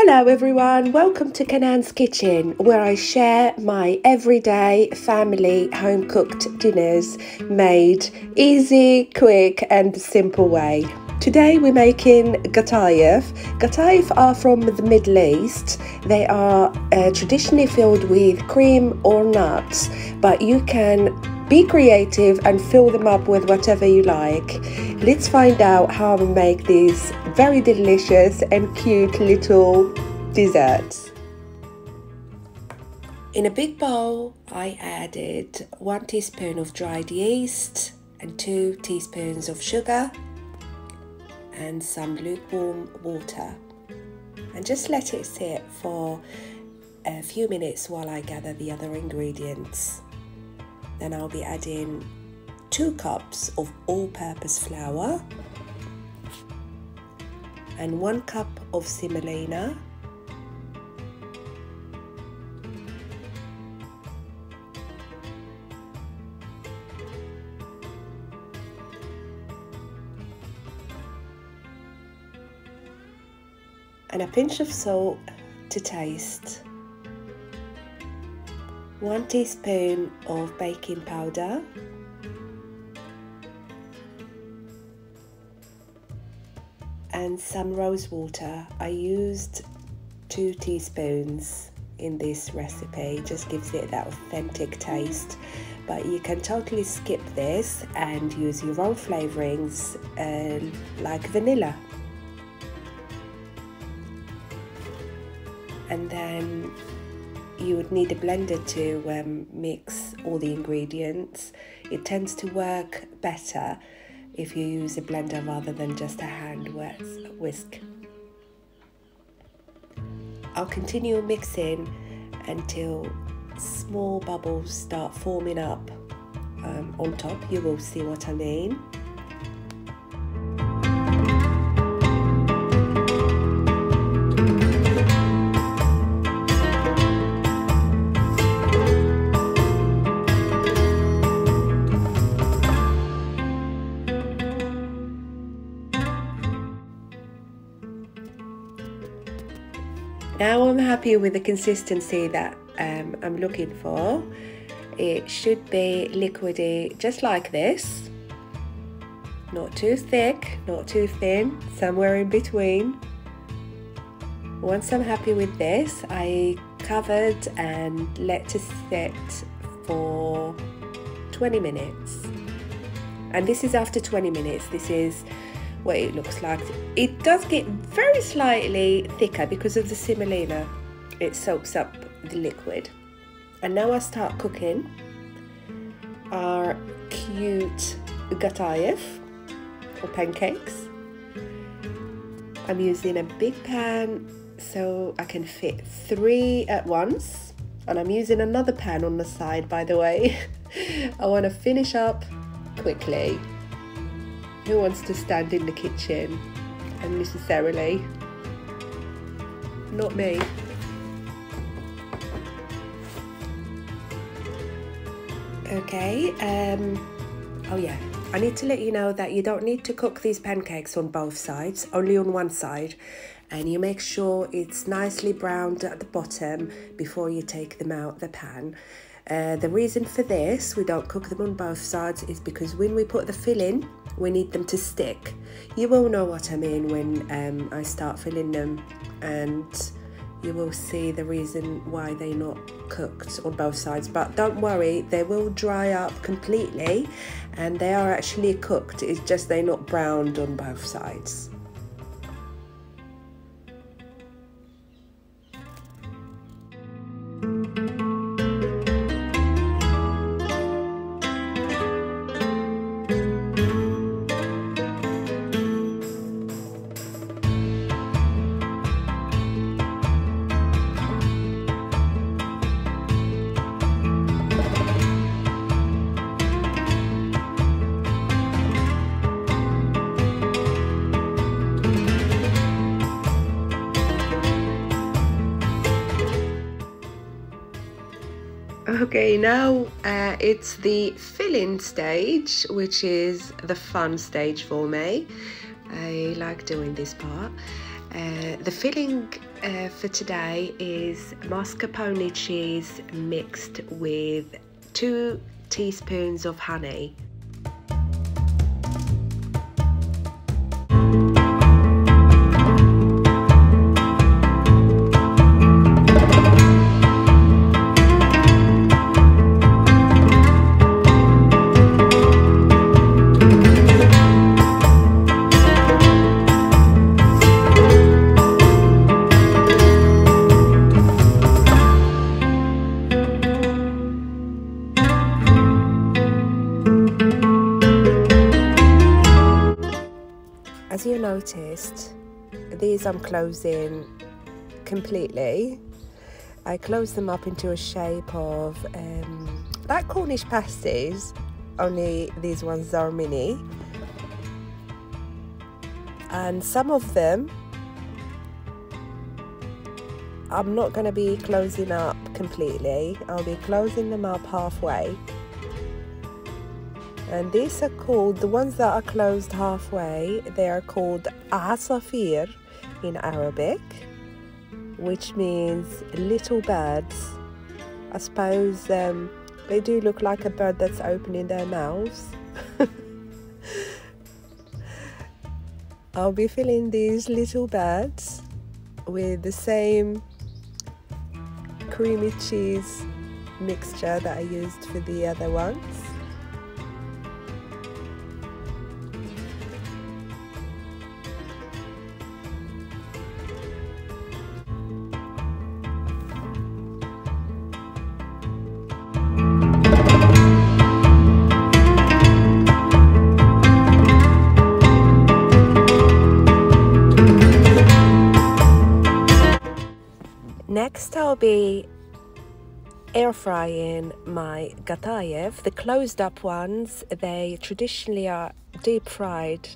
Hello everyone, welcome to Kanan's Kitchen where I share my everyday family home cooked dinners made easy, quick and simple way. Today we're making gatayef. Gatayef are from the Middle East. They are uh, traditionally filled with cream or nuts, but you can be creative and fill them up with whatever you like. Let's find out how we make these very delicious and cute little desserts. In a big bowl, I added one teaspoon of dried yeast and two teaspoons of sugar and some lukewarm water and just let it sit for a few minutes while I gather the other ingredients. Then I'll be adding two cups of all-purpose flour and one cup of semolina and a pinch of salt to taste. 1 teaspoon of baking powder and some rose water. I used 2 teaspoons in this recipe, just gives it that authentic taste. But you can totally skip this and use your own flavorings uh, like vanilla. And then you would need a blender to um, mix all the ingredients. It tends to work better if you use a blender rather than just a hand whisk. I'll continue mixing until small bubbles start forming up um, on top. You will see what I mean. Now I'm happy with the consistency that um, I'm looking for. It should be liquidy just like this. Not too thick, not too thin, somewhere in between. Once I'm happy with this, I covered and let it sit for 20 minutes. And this is after 20 minutes. This is what it looks like. It does get very slightly thicker because of the semolina. It soaks up the liquid. And now I start cooking our cute gatayef or pancakes. I'm using a big pan so I can fit three at once. And I'm using another pan on the side, by the way. I want to finish up quickly. Who wants to stand in the kitchen unnecessarily? Not me. Okay, um, oh yeah, I need to let you know that you don't need to cook these pancakes on both sides, only on one side. And you make sure it's nicely browned at the bottom before you take them out the pan. Uh, the reason for this, we don't cook them on both sides, is because when we put the filling, we need them to stick. You will know what I mean when um, I start filling them and you will see the reason why they're not cooked on both sides. But don't worry, they will dry up completely and they are actually cooked. It's just they're not browned on both sides. Okay, now uh, it's the filling stage, which is the fun stage for me. I like doing this part. Uh, the filling uh, for today is mascarpone cheese mixed with two teaspoons of honey. As you noticed these I'm closing completely. I close them up into a shape of um, like Cornish pasties only these ones are mini. And some of them I'm not going to be closing up completely. I'll be closing them up halfway and these are called the ones that are closed halfway they are called asafir in Arabic which means little birds. I suppose um, they do look like a bird that's opening their mouths. I'll be filling these little birds with the same creamy cheese mixture that I used for the other ones Next I'll be air frying my gatayef. The closed up ones, they traditionally are deep fried,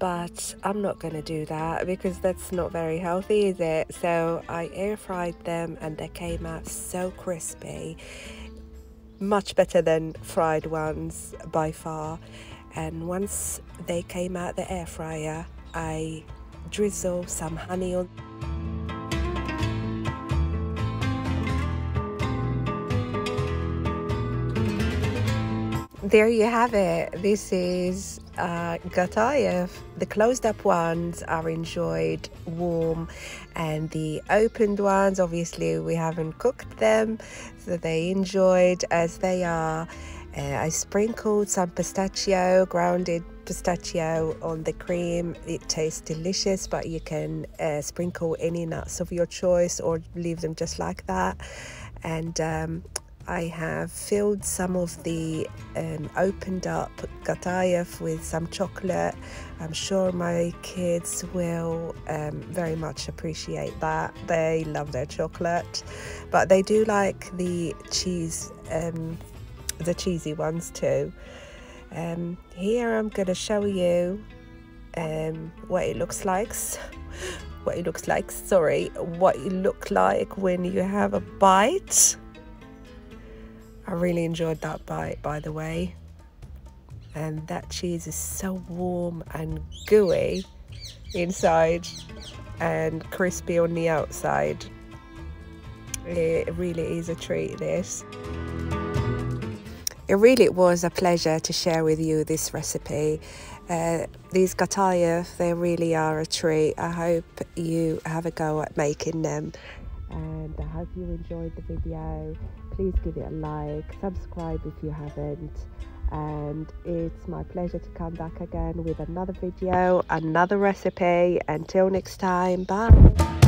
but I'm not going to do that because that's not very healthy, is it? So I air fried them and they came out so crispy. Much better than fried ones by far. And once they came out the air fryer, I drizzle some honey on there you have it. This is uh. The closed up ones are enjoyed warm, and the opened ones, obviously, we haven't cooked them, so they enjoyed as they are. Uh, I sprinkled some pistachio, grounded pistachio on the cream. It tastes delicious, but you can uh, sprinkle any nuts of your choice or leave them just like that. And um, I have filled some of the um, opened up gatayef with some chocolate. I'm sure my kids will um, very much appreciate that. They love their chocolate, but they do like the cheese, um, the cheesy ones too. Um, here I'm going to show you um, what it looks like. What it looks like, sorry, what it look like when you have a bite. I really enjoyed that bite, by the way. And that cheese is so warm and gooey inside and crispy on the outside. It really is a treat, this. It really was a pleasure to share with you this recipe. Uh, these gatayef, they really are a treat. I hope you have a go at making them and I hope you enjoyed the video. Please give it a like, subscribe if you haven't and it's my pleasure to come back again with another video, another recipe. Until next time, bye.